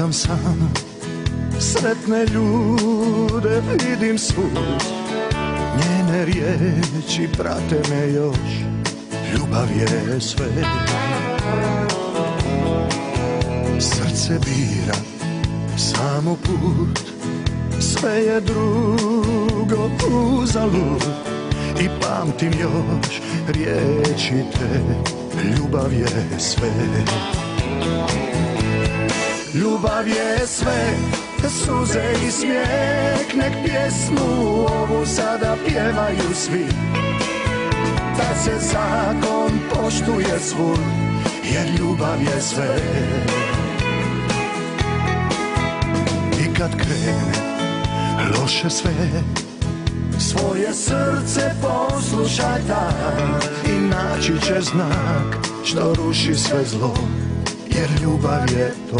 Lutam sam, sretne ljude vidim svud Njene riječi prate me još, ljubav je sve. Srce bira samo put, sve je drugo uzalud I pamtim još riječi te, ljubav je sve Ljubav je sve, suze i smijeh. Nek pjesmu ovu sada pjevaju svi. Da se zakon poštuje svud Jer ljubav je sve. I kad krene loše sve Svoje srce poslušaj tak I naći će znak što ruši sve zlo jer ljubav je to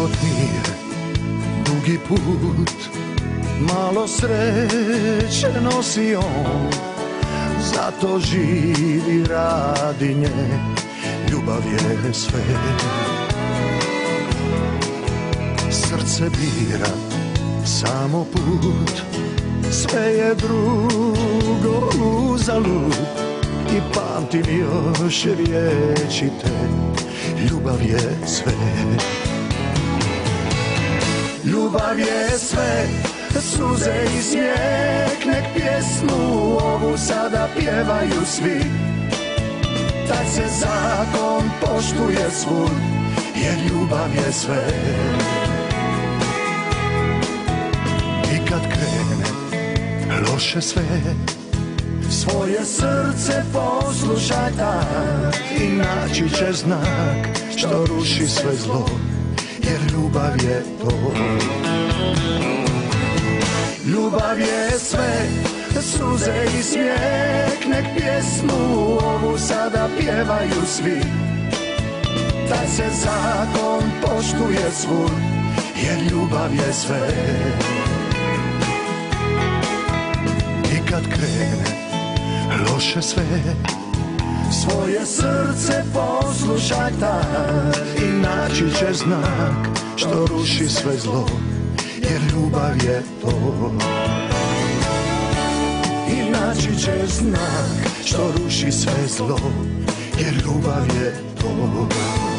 Život nije dugi put Malo sreće nosi on. Zato živi radi nje Ljubav je sve. Srce bira samo put Sve je drugo uzalud I pamtim još riječi te Ljubav je sve Ljubav je sve, suze i smijeh Nek pjesmu ovu sada pjevaju svi. Taj se zakon poštuje svud Jer ljubav je sve. I kad krene loše sve Svoje srce poslušaj tak I naći će znak što ruši sve zlo jer ljubav je to Ljubav je sve, suze i smijeh Nek pjesmu ovu sada pjevaju svi. Taj se zakon poštuje svud Jer ljubav je sve. I kad krene loše sve svoje srce poslušaj tak I naći će znak što ruši sve zlo Jer ljubav je to. I naći će znak što ruši sve zlo Jer ljubav je to